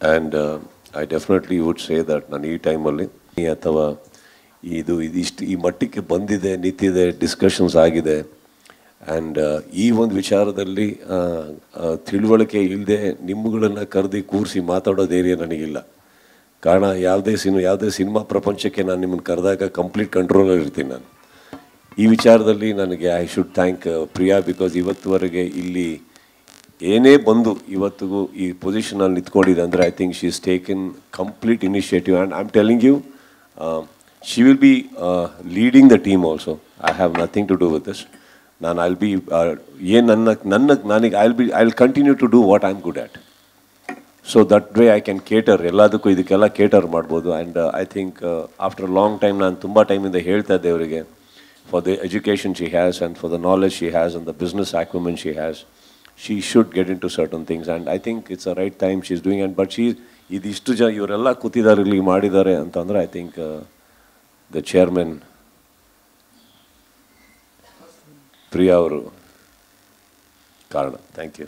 And I definitely would say that ನಾನು ಈ ಟೈಮಲ್ಲಿ ಅಥವಾ ಇದು, ಇದಿಷ್ಟು ಈ ಮಟ್ಟಕ್ಕೆ ಬಂದಿದೆ, ನಿಂತಿದೆ ಡಿಸ್ಕಷನ್ಸ್ ಆಗಿದೆ. ಆ್ಯಂಡ್ ಈ ಒಂದು ವಿಚಾರದಲ್ಲಿ ತಿಳುವಳಿಕೆ ಇಲ್ಲದೆ ನಿಮ್ಮಗಳನ್ನು ಕರೆದಿ ಕೂರಿಸಿ ಮಾತಾಡೋ ಧೈರ್ಯ ನನಗಿಲ್ಲ. ಕಾರಣ ಯಾವುದೇ ಸಿನಿಮಾ ಯಾವುದೇ ಸಿನಿಮಾ ಪ್ರಪಂಚಕ್ಕೆ ನಾನು ನಿಮ್ಮನ್ನು ಕರೆದಾಗ ಕಂಪ್ಲೀಟ್ ಕಂಟ್ರೋಲಲ್ಲಿ ಇರ್ತೀನಿ ನಾನು. ಈ ವಿಚಾರದಲ್ಲಿ ನನಗೆ I should thank Priya because ಇವತ್ತುವರೆಗೆ ಇಲ್ಲಿ ಏನೇ ಬಂದು ಇವತ್ತಿಗೂ ಈ ಪೊಸಿಷನಲ್ಲಿ ನಿಂತ್ಕೊಂಡಿದೆ ಅಂದರೆ I think she is taken complete initiative and I am telling you she will be leading the team also I have nothing to do with this ನಾನು I'll be ಏನು ನನ್ನ ನನ್ನ, ನನಗೆ I'll be I will continue to do what I am good at so that way I can cater ಎಲ್ಲದಕ್ಕೂ ಇದಕ್ಕೆಲ್ಲ cater ಮಾಡ್ಬೋದು. And I think after long time ನಾನು ತುಂಬ ಟೈಮಿಂದ ಹೇಳ್ತಾ ಇದ್ದೆ ಅವರಿಗೆ for the education she has and for the knowledge she has and the business acumen she has get into certain things and I think it's a right time she is doing and but she ಇದಿಷ್ಟು ಜನ, ಇವರೆಲ್ಲ ಕೂತಿದ್ದಾರೆ ಇಲ್ಲಿ ಮಾಡಿದ್ದಾರೆ ಅಂತಂದರೆ I think the chairman Priya ಅವರು ಕಾರಣ. Thank you